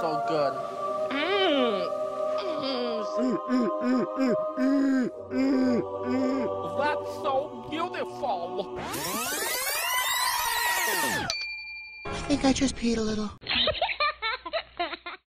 so good. That's so beautiful. I think I just peed a little.